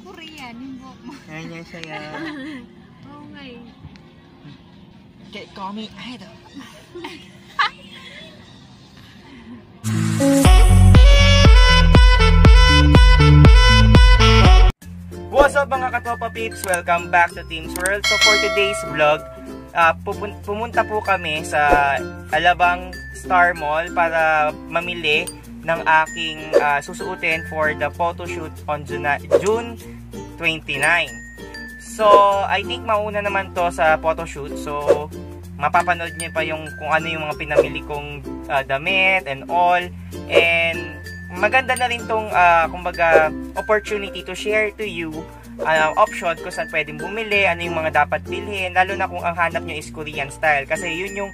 Korean yung buhok mo. Ganyan siya yan. Oo nga eh. Okay, call me idol. What's up mga katopa peeps? Welcome back to Team's World. So for today's vlog, uh, pumunta po kami sa Alabang Star Mall para mamili ng aking uh, susuotin for the photo shoot on June, June 29. So, I think mauna naman to sa photo shoot. So, mapapanood niyo pa yung kung ano yung mga pinamili kong uh, damit and all. And maganda na rin tong uh, kumbaga opportunity to share to you uh, option kung saan pwedeng bumili, ano yung mga dapat bilhin, lalo na kung ang hanap nyo is Korean style. Kasi yun yung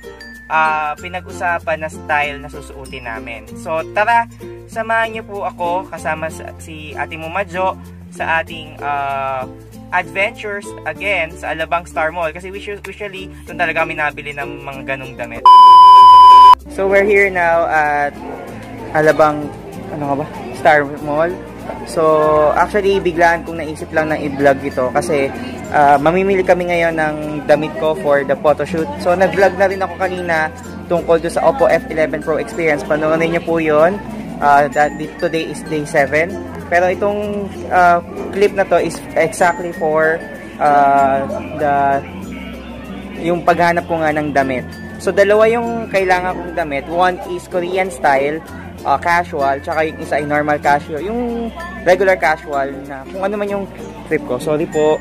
uh, pinag-usapan na style na susuotin namin. So tara, samahan niyo po ako kasama si Ate Mumadjo sa ating uh, adventures again sa Alabang Star Mall. Kasi usually, doon talaga kami nabili ng mga ganong damit. So we're here now at Alabang, ano nga ba? Star Mall. So, actually, biglaan kong naisip lang na i-vlog ito kasi uh, mamimili kami ngayon ng damit ko for the photoshoot. So, nag-vlog na rin ako kanina tungkol do sa Oppo F11 Pro Experience. Panoorin niyo po yun. Uh, that, today is day 7. Pero itong uh, clip na to is exactly for uh, the yung paghanap ko nga ng damit. So, dalawa yung kailangan kong damit. One is Korean style uh, casual, tsaka yung isa ay normal casual. Yung regular casual na kung ano man yung trip ko. Sorry po.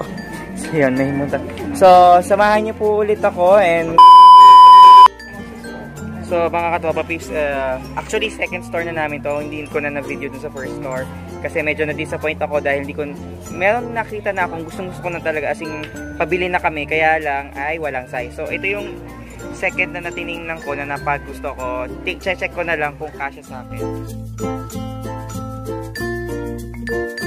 Yun, nahimunta. So, samahan niyo po ulit ako and So, mga katopa peeps, uh, actually second store na namin to. Hindi ko na na-video dun sa first store. Kasi medyo na-disappoint ako dahil hindi ko, meron nakita na akong gustong gusto ko na talaga asing pabili na kami. Kaya lang ay walang size. So, ito yung second na natiningnan ko na napag gusto ko. Check ko na lang kung kasya sa akin. So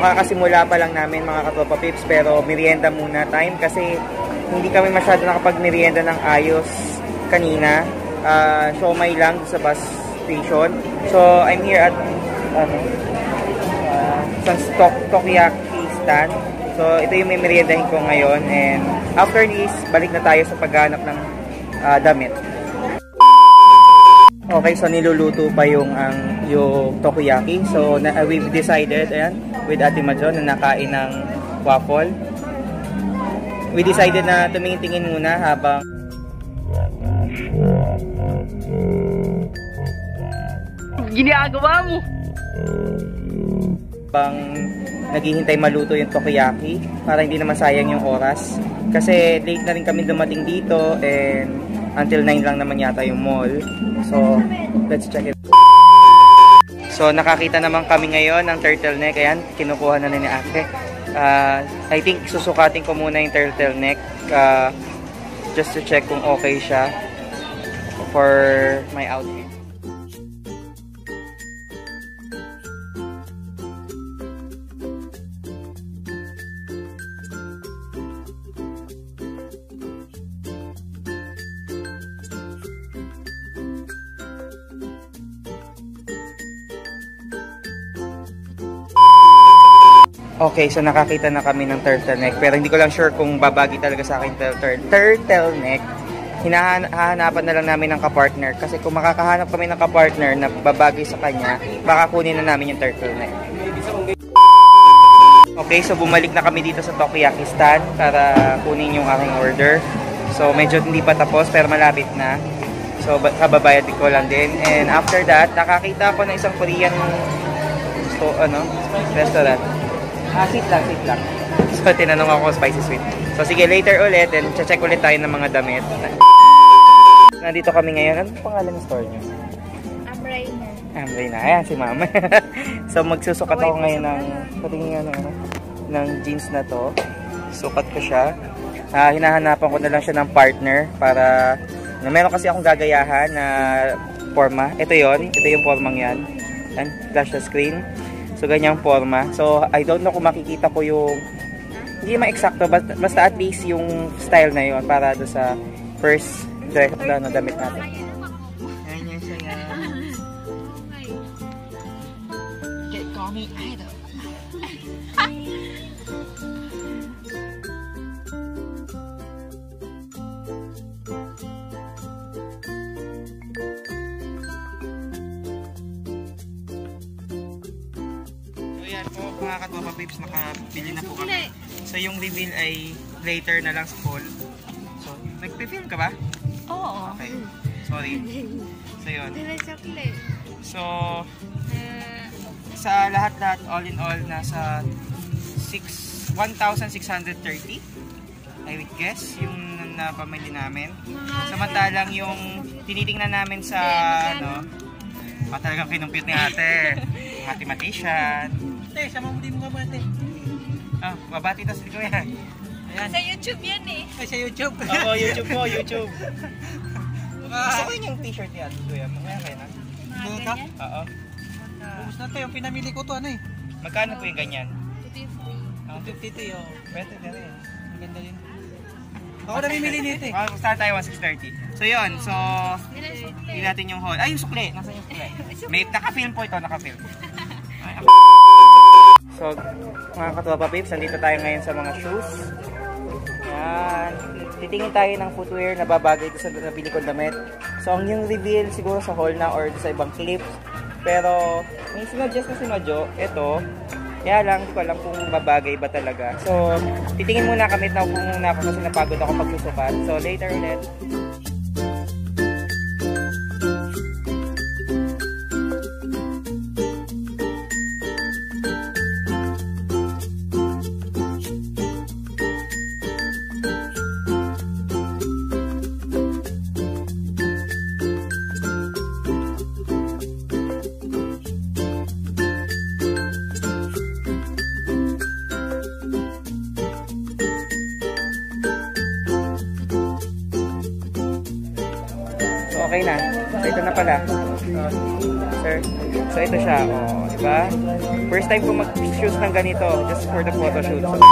kakasimula pa lang namin mga katopa pips pero merienda muna time kasi hindi kami masyado nakapag-merienda ng ayos kanina. Uh, siomay lang sa bus station. So I'm here at ano, uh, sa Tok Tokiyaki stand. So ito yung may meriendahin ko ngayon and after this balik na tayo sa paghanap ng uh, damit. Okay, so niluluto pa yung ang yung takoyaki. So na, uh, we've decided ayan with Ate Majo na nakain ng waffle. We decided na tumingin-tingin muna habang Ginagawa mo! Habang naghihintay maluto yung takoyaki para hindi na masayang yung oras. Kasi late na rin kami dumating dito and until 9 lang naman yata yung mall. So, let's check it. So, nakakita naman kami ngayon ng turtleneck. Ayan, kinukuha na ni ate. Uh, I think susukatin ko muna yung turtleneck uh, just to check kung okay siya for my outfit. Okay, so nakakita na kami ng turtleneck. Pero hindi ko lang sure kung babagi talaga sa akin turtle turtleneck. Hinahanapan na lang namin ng kapartner. Kasi kung makakahanap kami ng kapartner na babagi sa kanya, baka kunin na namin yung turtleneck. Okay, so bumalik na kami dito sa Tokiyaki stand para kunin yung aking order. So medyo hindi pa tapos pero malapit na. So kababayad ko lang din. And after that, nakakita ako ng isang Korean so, ano, restaurant. Ah, sweet lang, sweet lang. So, tinanong ako spicy sweet. So, sige, later ulit, then check ulit tayo ng mga damit. Nandito kami ngayon. Ano pangalan ng store nyo? Amrayna. Amrayna. Ayan, si mama. so, magsusukat ako ngayon ng, patingin nga ng, ano, ng jeans na to. Sukat ko siya. Ah, hinahanapan ko na lang siya ng partner para na meron kasi akong gagayahan na forma. Ito yon Ito yung formang yan. Yan, flash the screen. So, ganyang forma. So, I don't know kung makikita ko yung hindi ma-eksakto, basta, at least yung style na yon para do sa first dress na damit natin. So yan po mga katopa babes, nakabili na po kami. So yung reveal ay later na lang sa fall. So, nagpe-film ka ba? Oo. Okay. Sorry. So yun. So, Eh, sa lahat-lahat, all in all, nasa 6 1,630 I would guess yung napamili namin. Samantalang yung tinitingnan namin sa ano, pa talagang kinumpit ni ate. Mathematician. Te, sama mo din mo ba, te? Ah, babati na si Kuya. Ayan. Sa YouTube yan eh. Ay, sa YouTube. Oo, YouTube po, YouTube. Gusto ko yun yung t-shirt ni ate Kuya. Mamaya kayo na. Mga Ganyan ka? ganyan. Oo. ubus na, te. Yung pinamili ko to, ano eh. Magkano po yung ganyan? 250. Ang 50, te, oh. Pwede na rin. Ang ganda din. Ako namimili nito eh. Ah, start tayo 1630. So yun, so sukli. Hindi natin yung hall. Ay, yung sukli. Nasaan yung sukli? May naka-film po ito, naka-film. Ay, ako. So, mga katuwa babes, nandito tayo ngayon sa mga shoes. Yan. Titingin tayo ng footwear na babagay doon sa nabili kong damit. So, ang yung reveal siguro sa hall na or sa ibang clips. Pero, may sinuggest na si Majo, ito, kaya lang, hindi ko alam kung babagay ba talaga. So, titingin muna kami na kung muna ako kasi napagod ako pagsusukat. So, later ulit. Okay na. So, ito na pala. Sir. So, ito siya. O, di ba? First time ko mag-shoot ng ganito. Just for the photo shoot. So,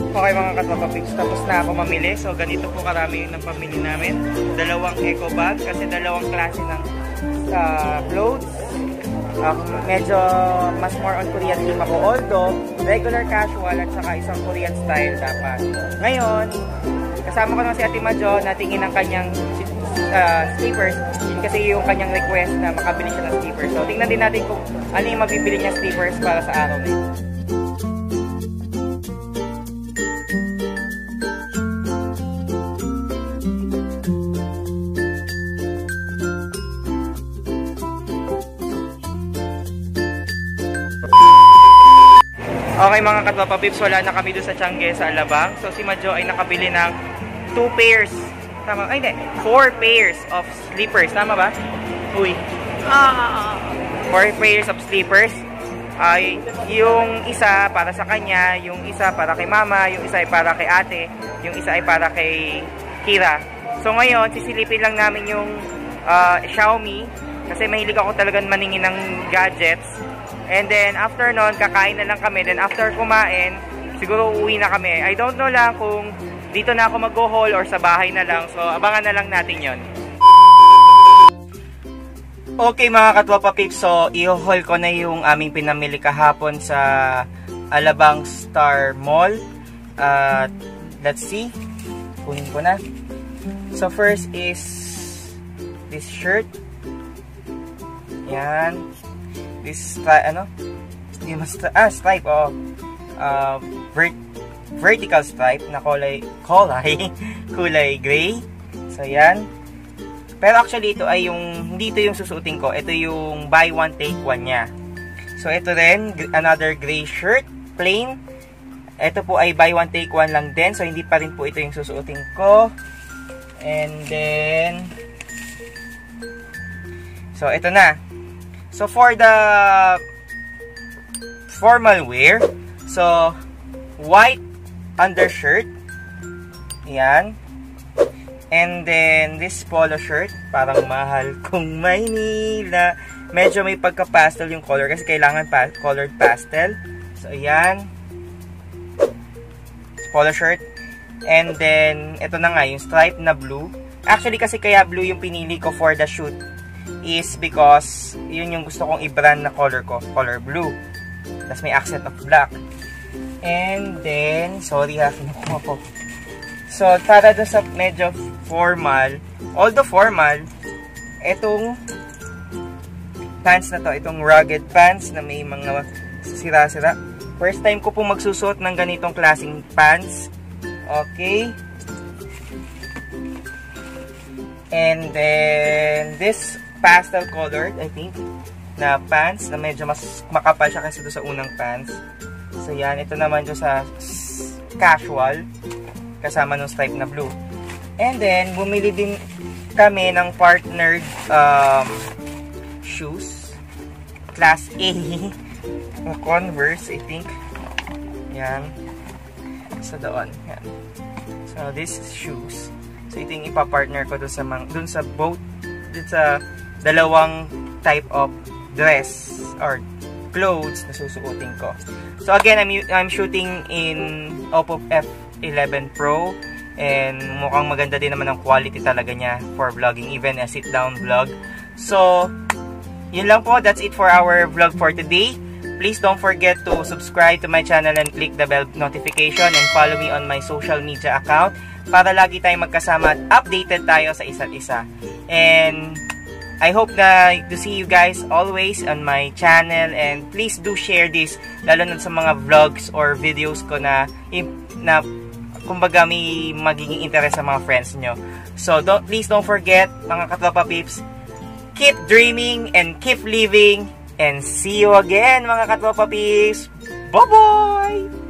okay mga katapapix. Tapos na ako mamili. So, ganito po karami yung pamili namin. Dalawang eco bag. Kasi dalawang klase ng uh, clothes. Um, medyo mas more on Korean theme ako. Although, regular casual at saka isang Korean style dapat. Ngayon, kasama ko naman si Ate Majo na tingin ng kanyang uh, slippers. Yun kasi yung kanyang request na makabili siya ng slippers. So, tingnan din natin kung ano yung mabibili niya slippers para sa araw na. Okay mga katwapa pips, wala na kami doon sa Changi sa Alabang. So si Majo ay nakabili ng 2 pairs. Tama? Ay hindi, 4 pairs of slippers. Tama ba? Uy. Ah, 4 pairs of slippers. Ay, yung isa para sa kanya, yung isa para kay mama, yung isa ay para kay ate, yung isa ay para kay Kira. So ngayon, sisilipin lang namin yung ah, Xiaomi kasi mahilig ako talagang maningin ng gadgets. And then, after nun, kakain na lang kami. Then, after kumain, siguro uuwi na kami. I don't know lang kung dito na ako mag-go-haul or sa bahay na lang. So, abangan na lang natin yon. Okay mga katwapa pips, so i-haul ko na yung aming pinamili kahapon sa Alabang Star Mall. At let's see. Kunin ko na. So first is this shirt. Yan. This ano? Hindi mas ah, stripe oh. Uh, vert vertical stripe na kulay kulay kulay gray. So yan. Pero actually ito ay yung hindi ito yung susuotin ko. Ito yung buy one take one niya. So ito rin another gray shirt, plain. Ito po ay buy one take one lang din. So hindi pa rin po ito yung susuotin ko. And then So ito na. So for the formal wear, so white undershirt Yan. And then, this polo shirt, parang mahal kong Maynila. Medyo may pagka-pastel yung color kasi kailangan pa colored pastel. So, ayan. Polo shirt. And then, ito na nga, yung stripe na blue. Actually, kasi kaya blue yung pinili ko for the shoot is because yun yung gusto kong i-brand na color ko, color blue. Tapos may accent of black. And then, sorry ha, kinukuha ko. So, para doon sa medyo formal, although formal, itong pants na to, itong rugged pants na may mga sira-sira. First time ko pong magsusot ng ganitong klaseng pants. Okay. And then, this pastel colored, I think, na pants, na medyo mas makapal siya kasi doon sa unang pants. So, yan. Ito naman doon sa casual, kasama ng stripe na blue. And then, bumili din kami ng partnered um, shoes. Class A. Converse, I think. Yan. So, doon. Yan. So, this is shoes. So, ito yung ipapartner ko dun sa, mang, dun sa both, dun sa dalawang type of dress or clothes na susuotin ko. So, again, I'm, I'm shooting in Oppo F11 Pro and mukhang maganda din naman ang quality talaga niya for vlogging, even a sit-down vlog. So, yun lang po. That's it for our vlog for today. Please don't forget to subscribe to my channel and click the bell notification and follow me on my social media account para lagi tayong magkasama at updated tayo sa isa't isa. And I hope na to see you guys always on my channel and please do share this lalo na sa mga vlogs or videos ko na na kumbaga may magiging interest sa mga friends nyo. So don't, please don't forget mga katropa peeps, keep dreaming and keep living and see you again mga katropa peeps. Bye-bye!